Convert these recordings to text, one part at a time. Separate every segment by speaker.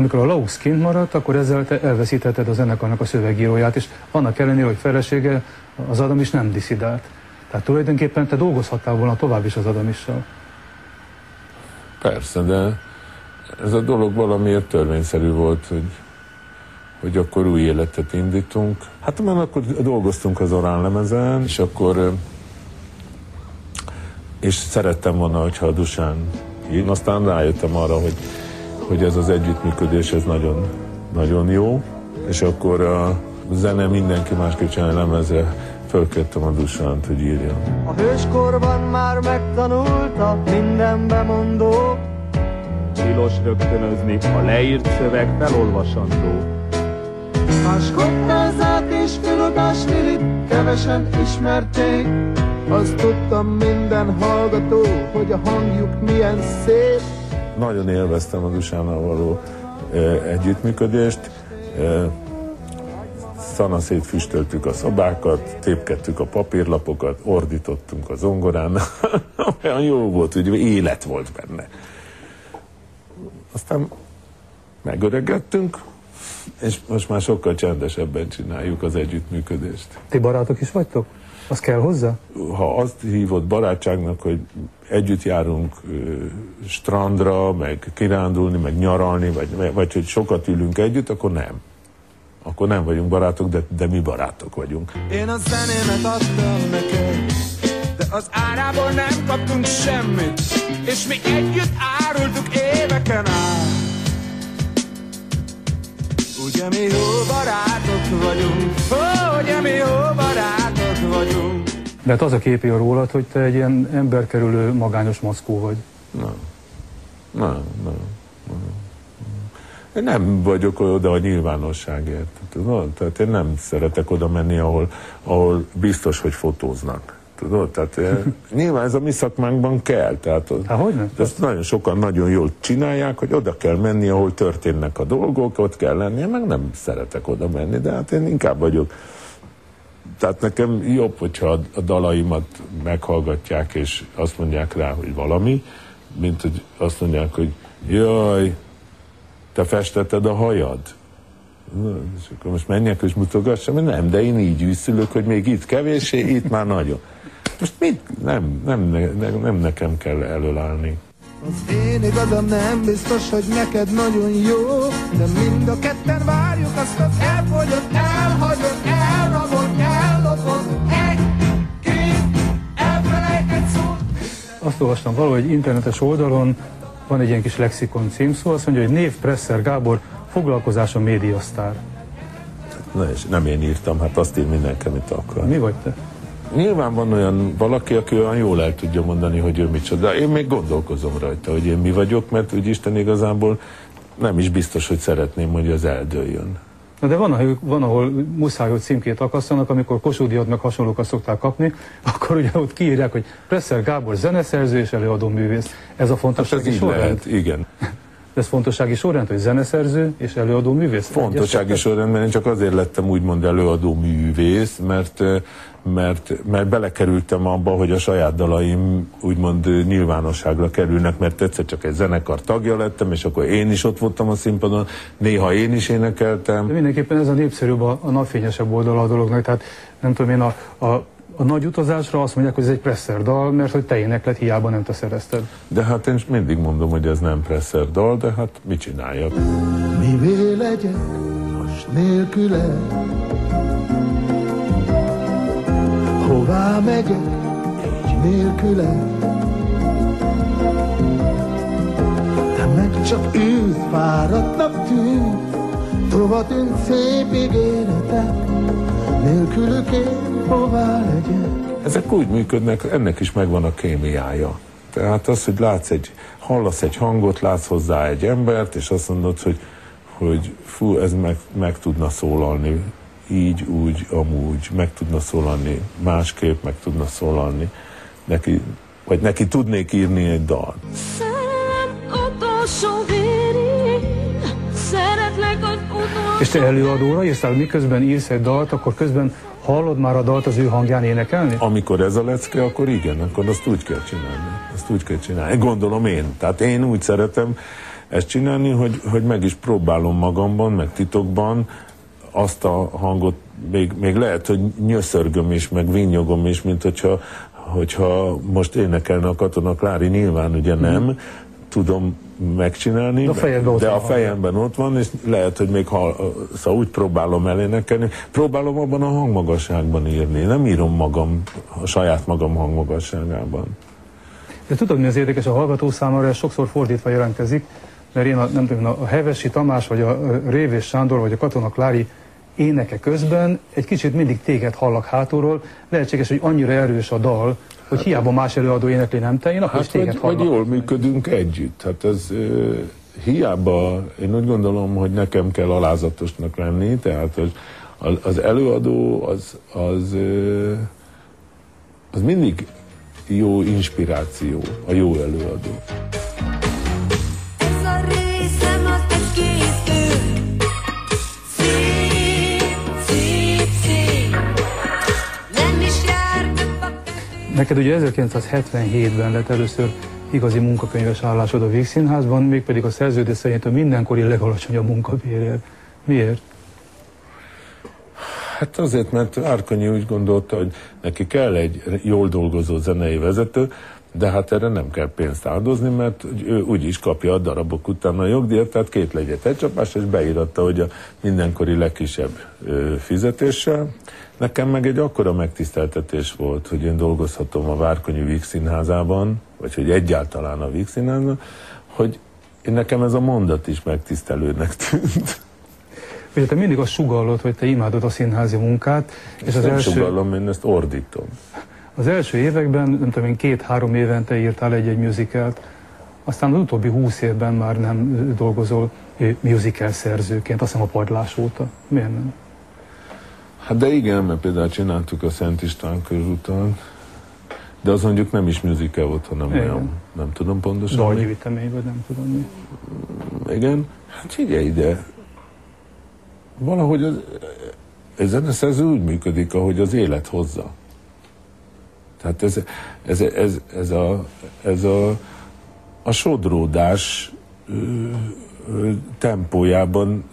Speaker 1: Amikor a Laux kint maradt, akkor ezzel te elveszítetted a zenekarnak a szövegíróját, és annak ellenére, hogy felesége az Adam is nem diszidált. Tehát tulajdonképpen te dolgozhattál volna tovább is az Adamissal.
Speaker 2: Persze, de ez a dolog valamiért törvényszerű volt, hogy, hogy akkor új életet indítunk. Hát már akkor dolgoztunk az Orán lemezen, és akkor és szerettem volna, hogyha a Dusán én aztán rájöttem arra, hogy, hogy ez az együttműködés, ez nagyon, nagyon jó, és akkor a zene mindenki másképp csinálja lemezre, fölkértem a Dusánt, hogy írja.
Speaker 3: A hőskorban már megtanulta minden bemondó,
Speaker 4: Tilos rögtönözni, a leírt szöveg felolvasandó.
Speaker 3: Máskottázát és Filodásvilit kevesen ismerték, azt tudtam minden hallgató, hogy a hangjuk milyen szép.
Speaker 2: Nagyon élveztem a Dusánnal való együttműködést. Szanaszét füstöltük a szobákat, tépkedtük a papírlapokat, ordítottunk a zongorán. Olyan jó volt, hogy élet volt benne. Aztán megöregedtünk, és most már sokkal csendesebben csináljuk az együttműködést.
Speaker 1: Ti barátok is vagytok? Az kell hozzá?
Speaker 2: Ha azt hívott barátságnak, hogy együtt járunk strandra, meg kirándulni, meg nyaralni, vagy, vagy hogy sokat ülünk együtt, akkor nem. Akkor nem vagyunk barátok, de, de mi barátok vagyunk.
Speaker 3: Én a zenémet adtam neked, de az árából nem kaptunk semmit, és mi együtt árultuk éveken át. Ugye mi jó barátok vagyunk, ugye mi jó barátok vagyunk.
Speaker 1: De hát az a képi a rólad, hogy te egy ilyen emberkerülő, magányos maszkó vagy.
Speaker 2: Nem. Nem, nem. nem. Én nem vagyok oda a nyilvánosságért. Tudod? Tehát én nem szeretek oda menni, ahol, ahol biztos, hogy fotóznak. Tudod? Tehát eh, nyilván ez a mi szakmánkban kell. Tehát
Speaker 1: Há, hogy nem?
Speaker 2: ezt nagyon sokan nagyon jól csinálják, hogy oda kell menni, ahol történnek a dolgok, ott kell lenni. Én meg nem szeretek oda menni, de hát én inkább vagyok. Tehát nekem jobb, hogyha a, dalaimat meghallgatják, és azt mondják rá, hogy valami, mint hogy azt mondják, hogy jaj, te festetted a hajad? Na, és akkor most menjek és mutogassam, nem, de én így üszülök, hogy még itt kevéssé, itt már nagyon. Most mit? Nem, nem, nem, nem nekem kell előállni.
Speaker 3: Az én igazam nem biztos, hogy neked nagyon jó, de mind a ketten várjuk azt az elfogyott, elhagyott, elrabolt, ellopott, egy, két, elfelejtett szót.
Speaker 1: Azt olvastam valahol egy internetes oldalon, van egy ilyen kis lexikon címszó, azt mondja, hogy név Presser Gábor, foglalkozása médiasztár.
Speaker 2: Na és nem én írtam, hát azt ír mindenki, amit akar.
Speaker 1: Mi vagy te?
Speaker 2: Nyilván van olyan valaki, aki olyan jól el tudja mondani, hogy ő micsoda. Én még gondolkozom rajta, hogy én mi vagyok, mert úgy Isten igazából nem is biztos, hogy szeretném, hogy az eldőljön.
Speaker 1: Na de van, ahol, van, ahol muszáj, hogy címkét akasztanak, amikor Kossuth meg hasonlókat szokták kapni, akkor ugye ott kiírják, hogy Presser Gábor zeneszerző és előadó művész. Ez a
Speaker 2: Hát
Speaker 1: fontossági
Speaker 2: ez így
Speaker 1: sorrend?
Speaker 2: lehet, igen.
Speaker 1: Ez fontossági sorrend, hogy zeneszerző és előadó művész?
Speaker 2: Fontossági sorrendben én csak azért lettem úgymond előadó művész, mert, mert, mert belekerültem abba, hogy a saját dalaim úgymond nyilvánosságra kerülnek, mert egyszer csak egy zenekar tagja lettem, és akkor én is ott voltam a színpadon, néha én is
Speaker 1: De
Speaker 2: énekeltem.
Speaker 1: mindenképpen ez a népszerűbb, a, a napfényesebb oldala a dolognak. Tehát nem tudom én, a, a, a nagy utazásra azt mondják, hogy ez egy presser dal, mert hogy te éneklet, hiába nem te szerezted.
Speaker 2: De hát én mindig mondom, hogy ez nem presser dal, de hát mit csináljak?
Speaker 3: Mivé legyek most nélküle? Hová megyek így nélküle? Te meg csak ülsz, fáradtnak tűnsz, tova tűnt szép ígéretek, nélkülük én hová legyek?
Speaker 2: Ezek úgy működnek, ennek is megvan a kémiája. Tehát az, hogy látsz egy, hallasz egy hangot, látsz hozzá egy embert, és azt mondod, hogy, hogy fú, ez meg, meg tudna szólalni így, úgy, amúgy, meg tudna szólalni másképp, meg tudna szólalni neki, vagy neki tudnék írni egy dalt.
Speaker 5: Szerelem utolsó vérig,
Speaker 1: És te előadóra írsz, tehát miközben írsz egy dalt, akkor közben hallod már a dalt az ő hangján énekelni?
Speaker 2: Amikor ez a lecke, akkor igen, akkor azt úgy kell csinálni. Azt úgy kell csinálni. Gondolom én. Tehát én úgy szeretem, ezt csinálni, hogy, hogy meg is próbálom magamban, meg titokban azt a hangot, még, még lehet, hogy nyöszörgöm is, meg vinnyogom is, mint hogyha, hogyha most énekelne a Katona Klári, nyilván ugye nem, mm. tudom megcsinálni,
Speaker 1: de a, fejedben
Speaker 2: de a fejemben ott van, és lehet, hogy még ha, szóval úgy próbálom elénekelni, próbálom abban a hangmagasságban írni, nem írom magam, a saját magam hangmagasságában.
Speaker 1: De tudod, mi az érdekes, a hallgató számára ez sokszor fordítva jelentkezik, mert én a, nem tudom, a Hevesi Tamás, vagy a Révés Sándor, vagy a Katona Klári éneke közben egy kicsit mindig téged hallak hátulról, lehetséges, hogy annyira erős a dal, hogy hiába más előadó énekli nem te, én akkor hát, is téged
Speaker 2: vagy, vagy jól működünk együtt. Hát ez uh, hiába, én úgy gondolom, hogy nekem kell alázatosnak lenni, tehát az, az előadó az, az, uh, az mindig jó inspiráció, a jó előadó.
Speaker 1: Neked ugye 1977-ben lett először igazi munkakönyves állásod a Vígszínházban, mégpedig a szerződés szerint a mindenkori legalacsonyabb munkabérért. Miért?
Speaker 2: Hát azért, mert Árkonyi úgy gondolta, hogy neki kell egy jól dolgozó zenei vezető, de hát erre nem kell pénzt áldozni, mert ő úgy is kapja a darabok után a jogdíjat, tehát két legyet egy csapás, és beíratta, hogy a mindenkori legkisebb fizetéssel. Nekem meg egy akkora megtiszteltetés volt, hogy én dolgozhatom a Várkonyi Víg Színházában, vagy hogy egyáltalán a Víg Színházban, hogy én nekem ez a mondat is megtisztelőnek tűnt.
Speaker 1: Ugye te mindig azt sugallod, hogy te imádod a színházi munkát.
Speaker 2: És ezt az nem első... sugallom, én ezt ordítom.
Speaker 1: Az első években, nem tudom én, két-három évente írtál egy-egy musicalt, aztán az utóbbi húsz évben már nem dolgozol musical szerzőként, azt hiszem a padlás óta. Miért nem?
Speaker 2: Hát de igen, mert például csináltuk a Szent István körúton, de az mondjuk nem is musical volt, hanem igen. olyan, nem tudom pontosan.
Speaker 1: Vitemény, vagy nem tudom mi.
Speaker 2: Igen, hát figyelj ide, valahogy az, ez zeneszerző úgy működik, ahogy az élet hozza. Tehát ez, ez, ez, ez, a, ez a, a sodródás ö, ö, tempójában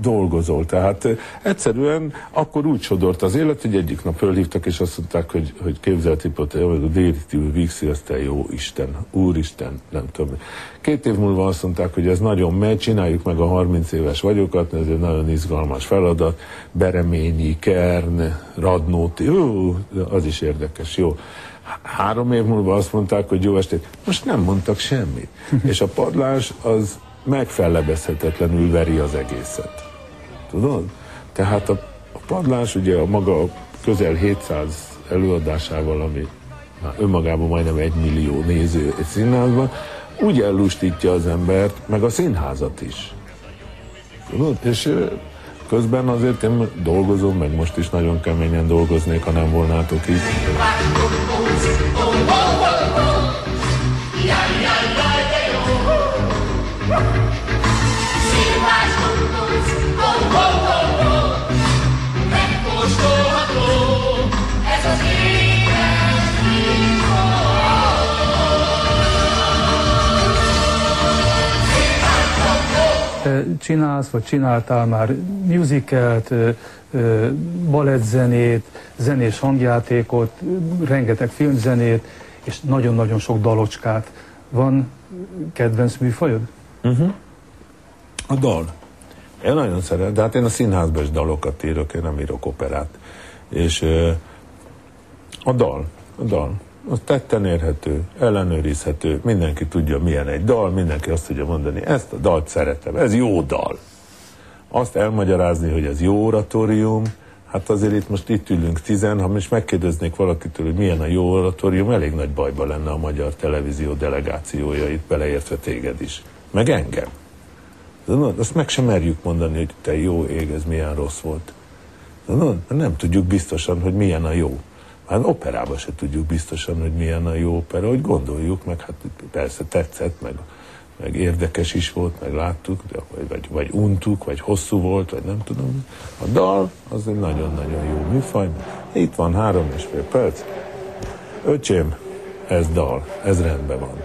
Speaker 2: dolgozol. Tehát egyszerűen akkor úgy sodort az élet, hogy egyik nap fölhívtak, és azt mondták, hogy, hogy képzelt hipotézis, a Déritivű Vixi, az te jó Isten, Úristen, nem tudom. Két év múlva azt mondták, hogy ez nagyon megy, csináljuk meg a 30 éves vagyokat, ez egy nagyon izgalmas feladat, Bereményi, Kern, Radnóti, jó, az is érdekes, jó. Három év múlva azt mondták, hogy jó estét. Most nem mondtak semmit. és a padlás az megfellebezhetetlenül veri az egészet. Tudod? Tehát a, a padlás ugye a maga közel 700 előadásával, ami már önmagában majdnem egy millió néző egy színházban, úgy ellustítja az embert, meg a színházat is. Tudod? És közben azért én dolgozom, meg most is nagyon keményen dolgoznék, ha nem volnátok itt.
Speaker 1: Csinálsz, vagy csináltál már musicalt, balettzenét, zenés hangjátékot, rengeteg filmzenét, és nagyon-nagyon sok dalocskát. Van kedvenc műfajod?
Speaker 2: Uh-huh. A dal. Én nagyon szeretem, de hát én a színházban is dalokat írok, én nem írok operát. És a dal, a dal az tetten érhető, ellenőrizhető, mindenki tudja, milyen egy dal, mindenki azt tudja mondani, ezt a dalt szeretem, ez jó dal. Azt elmagyarázni, hogy ez jó oratórium, hát azért itt most itt ülünk tizen, ha most megkérdeznék valakitől, hogy milyen a jó oratórium, elég nagy bajba lenne a magyar televízió delegációja, itt beleértve téged is. Meg engem. Azt meg sem merjük mondani, hogy te jó ég, ez milyen rossz volt. No, nem tudjuk biztosan, hogy milyen a jó. Hát operában se tudjuk biztosan, hogy milyen a jó opera, hogy gondoljuk, meg hát persze tetszett, meg, meg érdekes is volt, meg láttuk, de, vagy, vagy, vagy untuk, vagy hosszú volt, vagy nem tudom. A dal az egy nagyon-nagyon jó műfaj. Itt van három és fél perc. Öcsém, ez dal, ez rendben van.